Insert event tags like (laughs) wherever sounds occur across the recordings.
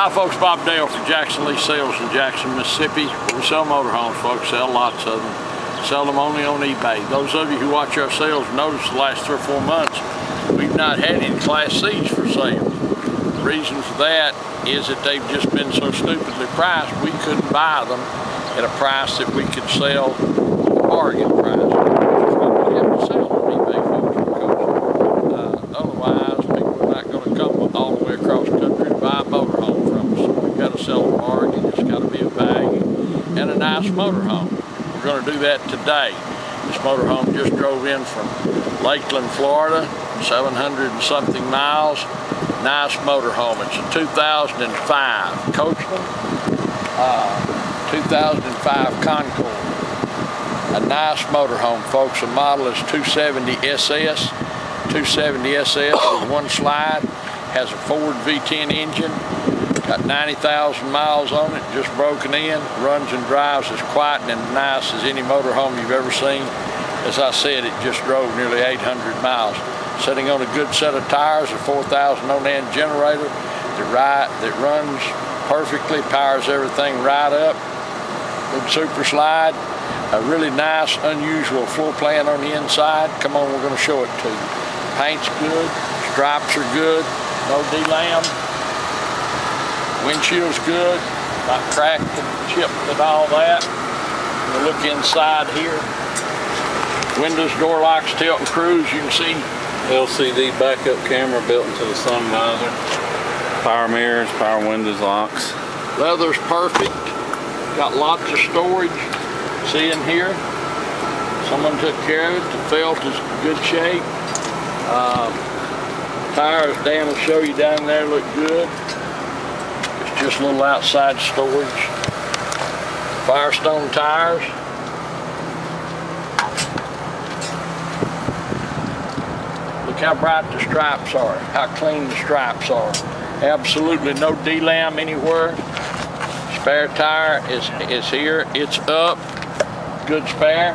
Hi folks, Bob Dale from Jackson Lease Sales in Jackson, Mississippi. We sell motorhomes, folks, sell lots of them. Sell them only on eBay. Those of you who watch our sales notice the last three or four months, we've not had any Class C's for sale. The reason for that is that they've just been so stupidly priced, we couldn't buy them at a price that we could sell at a bargain price. We have to sell on eBay, folks, because uh, otherwise people are not going to come all the way across the country to buy a motorhome from us. So we've got to sell a bargain. It's got to be a value nice motorhome. We're going to do that today. This motorhome just drove in from Lakeland, Florida, 700 and something miles. Nice motorhome. It's a 2005 Coachmen, uh, 2005 Concord. A nice motorhome, folks. The model is 270 SS. 270 SS with one slide. Has a Ford V10 engine. Got 90,000 miles on it, just broken in, runs and drives as quiet and nice as any motorhome you've ever seen. As I said, it just drove nearly 800 miles. Sitting on a good set of tires, a 4,000 Onan generator that, ride, that runs perfectly, powers everything right up. Big super slide, a really nice, unusual floor plan on the inside. Come on, we're gonna show it to you. Paint's good, stripes are good, no delam. Windshield's good, not cracked and chipped and all that. We'll look inside here. Windows, door locks, tilt and cruise. You can see LCD backup camera built into the sun visor. Power mirrors, power windows, locks. leather's perfect. Got lots of storage. See in here. Someone took care of it. The felt is good shape. Uh, tires, Dan will show you down there, look good. Just a little outside storage. Firestone tires. Look how bright the stripes are, how clean the stripes are. Absolutely no delam anywhere. Spare tire is, is here, it's up, good spare.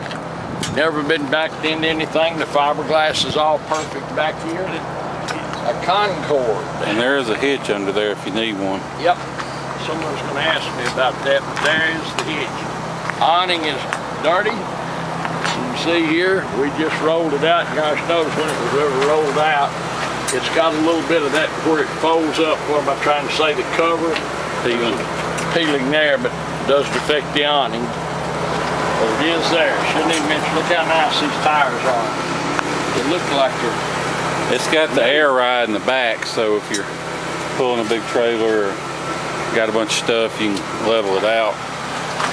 Never been backed into anything. The fiberglass is all perfect back here. A Concord. And there is a hitch under there if you need one. Yep. Someone's going to ask me about that, but there is the hitch. Awning is dirty. You can see here, we just rolled it out. Gosh knows when it was ever rolled out, it's got a little bit of that where it folds up. What am I trying to say? The cover Peeling. peeling there, but does affect the awning. But it is there. Shouldn't even mention. Look how nice these tires are. They look like they're It's got the air ride in the back, so if you're pulling a big trailer or got a bunch of stuff, you can level it out.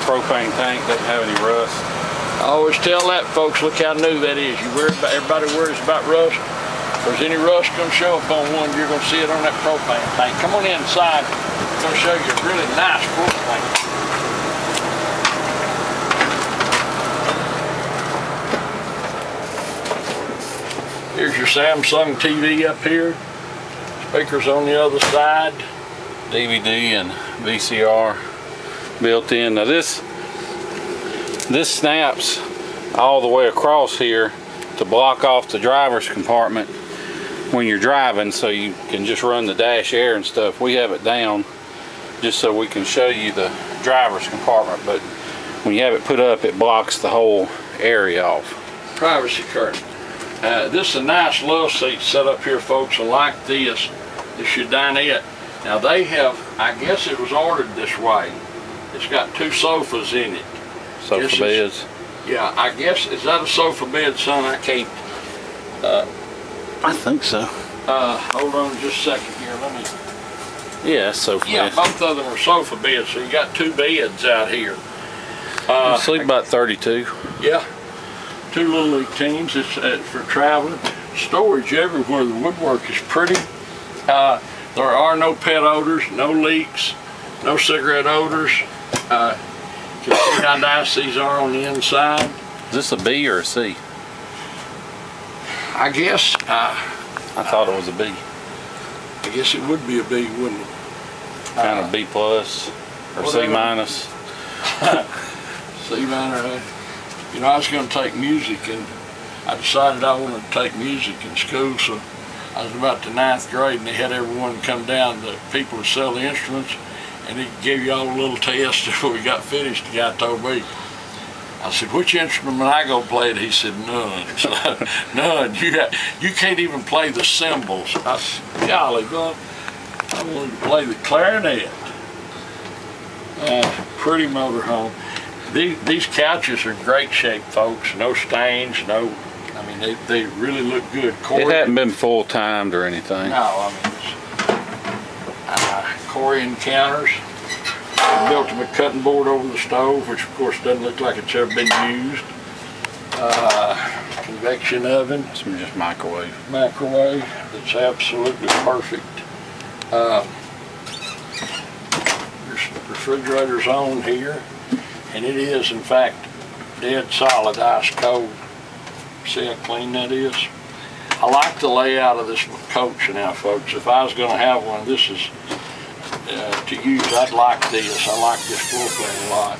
Propane tank doesn't have any rust. I always tell that folks, look how new that is. You worry about, everybody worries about rust. If there's any rust gonna show up on one, you're gonna see it on that propane tank. Come on inside, I'm gonna show you a really nice propane. Here's your Samsung TV up here. Speakers on the other side. DVD and VCR built in. Now this this snaps all the way across here to block off the driver's compartment when you're driving so you can just run the dash air and stuff. We have it down just so we can show you the driver's compartment but when you have it put up it blocks the whole area off. privacy curtain. Uh, this is a nice love seat set up here, folks, I like this, this your dinette. Now they have, I guess it was ordered this way. It's got two sofas in it. Sofa This is- beds. Yeah, I guess, is that a sofa bed, son? I can't, I think so. uh, hold on just a second here, let me. Yeah, sofa Yeah, beds. both of them are sofa beds, so you got two beds out here. Uh, sleep about 32. Yeah, two little teens. It's uh, for traveling. Storage everywhere. The woodwork is pretty. Uh, there are no pet odors, no leaks, no cigarette odors. Uh, you can see how nice these are on the inside. Is this a B or a C? I guess. Uh, I thought it was a B. I guess it would be a B, wouldn't it? Kind of B plus or C minus. (laughs) C uh, you know, I was going to take music, and I decided I wanted to take music in school, so I was about the ninth grade and they had everyone come down, the people who sell the instruments, and he gave you all a little test (laughs) before we got finished. The guy told me, I said, which instrument am I going to play it? He said, none. (laughs) So, none. You, got, you can't even play the cymbals. I said, golly, God, I wanted to play the clarinet. Uh, pretty motorhome. These, these couches are in great shape, folks. No stains, no, I mean, they, they really look good. Corey, It hadn't been full timed or anything. no, I mean, it's, uh, Corian counters. Built them a cutting board over the stove, which of course doesn't look like it's ever been used. Uh, convection oven, Some just microwave. microwave, that's absolutely perfect. Uh, refrigerators on here, and it is in fact dead solid, ice cold. See how clean that is? I like the layout of this coach now, folks. If I was gonna have one, this is, uh, to use, I'd like this. I like this floor plan a lot.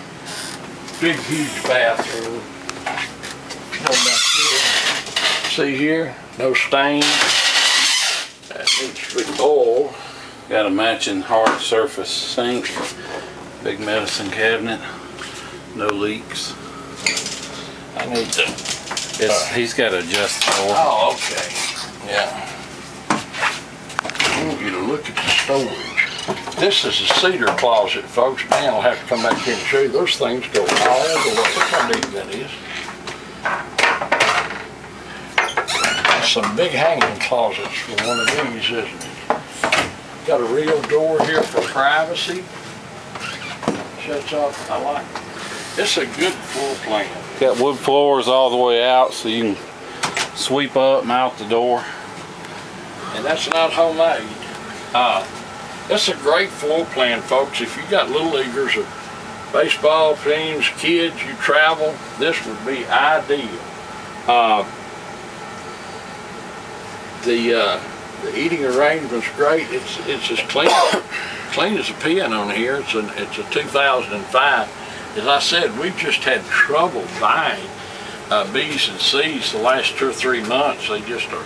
Big, huge bathroom. See here, no stain. That to oil. Got a matching hard surface sink, big medicine cabinet, no leaks. I need to, It's, he's got adjustable. oh, okay, yeah. I want you to look at the storage. This is a cedar closet, folks. Dan will have to come back here and show you. Those things go all the way. Look how neat that is. That's some big hanging closets for one of these, isn't it? Got a real door here for privacy. Shuts off, I like it. It's a good floor plan. Got wood floors all the way out so you can sweep up and out the door. and that's not homemade. Uh, it's a great floor plan, folks. If you got little leaguers or baseball teams, kids, you travel, this would be ideal. Uh, the uh, the eating arrangement's great. It's it's as clean (coughs) clean as a pin on here. It's an it's a 2005. As I said, we've just had trouble buying uh, B's and C's the last two or three months. They just are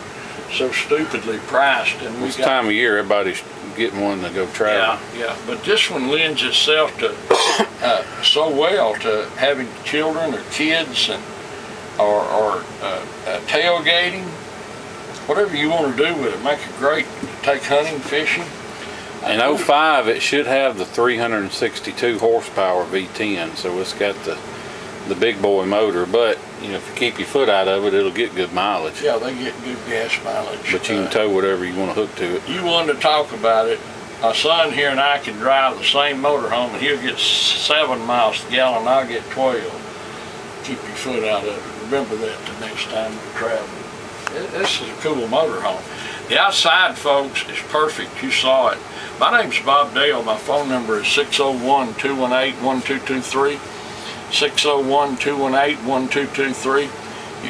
so stupidly priced, and we This got time of year, everybody's getting one to go travel. yeah, yeah. But this one lends itself to (coughs) uh, so well to having children or kids and or, or uh, uh, tailgating, whatever you want to do with it. Make it great. Take hunting, fishing. In 05, it should have the 362 horsepower V10, so it's got the the big boy motor. But you know, if you keep your foot out of it, it'll get good mileage. Yeah, they get good gas mileage. But you can tow whatever you want to hook to it. you wanted to talk about it. My son here and I can drive the same motorhome, and he'll get seven miles to the gallon, I'll get 12. Keep your foot out of it. Remember that the next time you travel. This is a cool motorhome. The outside, folks, is perfect. You saw it. My name's Bob Dale. My phone number is 601-218-1223. 601-218-1223. You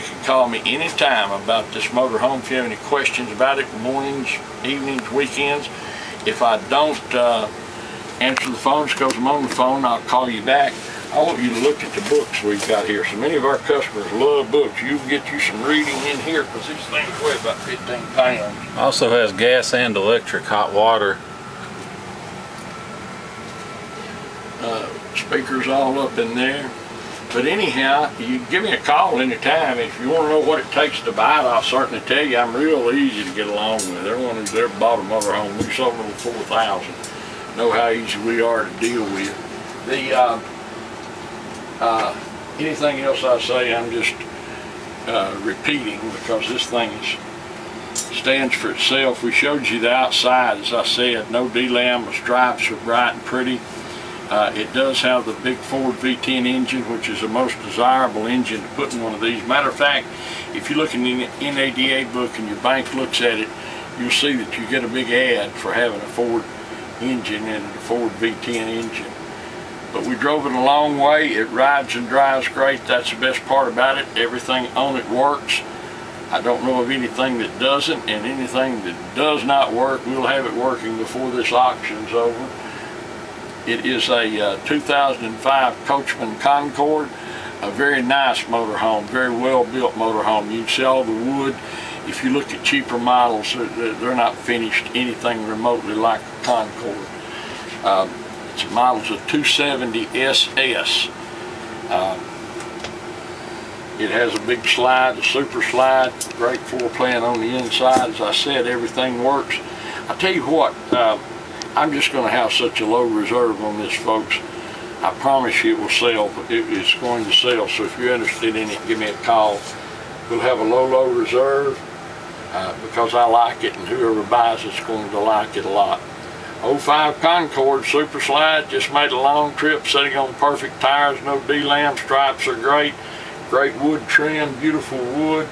can call me anytime about this motorhome if you have any questions about it, mornings, evenings, weekends. If I don't uh, answer the phone, because I'm on the phone, I'll call you back. I want you to look at the books we've got here. So many of our customers love books. You can get you some reading in here because these things weigh about 15 pounds. Also has gas and electric hot water. Speakers all up in there. But anyhow, you give me a call anytime. If you want to know what it takes to buy it, I'll certainly tell you. I'm real easy to get along with. Everyone who's ever bought a motorhome, we sold them 4,000. Know how easy we are to deal with. The, uh, uh, anything else I say, I'm just uh, repeating because this thing is stands for itself. We showed you the outside, as I said, no D-lam, the stripes are bright and pretty. Uh, it does have the big Ford V10 engine, which is the most desirable engine to put in one of these. Matter of fact, if you look in the NADA book and your bank looks at it, you'll see that you get a big ad for having a Ford engine and a Ford V10 engine. But we drove it a long way. It rides and drives great. That's the best part about it. Everything on it works. I don't know of anything that doesn't, and anything that does not work, we'll have it working before this auction's over. It is a uh, 2005 Coachmen Concord, a very nice motorhome, very well built motorhome. You can see all the wood if you look at cheaper models, they're, they're not finished anything remotely like a Concord. Uh, it's a models of 270 SS. Uh, it has a big slide, a super slide, great floor plan on the inside. As I said, everything works. I tell you what, uh, I'm just going to have such a low reserve on this, folks. I promise you it will sell. It, it's going to sell. So if you're interested in it, give me a call. We'll have a low, low reserve uh, because I like it, and whoever buys it's going to like it a lot. 05 Concord Super Slide just made a long trip, sitting on perfect tires, no D-lam stripes are great. Great wood trim, beautiful wood,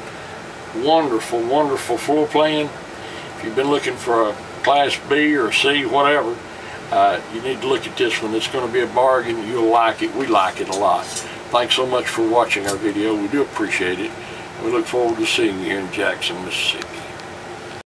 wonderful, wonderful floor plan. If you've been looking for a Class B or C, whatever, uh, you need to look at this one. It's going to be a bargain. You'll like it. We like it a lot. Thanks so much for watching our video. We do appreciate it. We look forward to seeing you here in Jackson, Mississippi.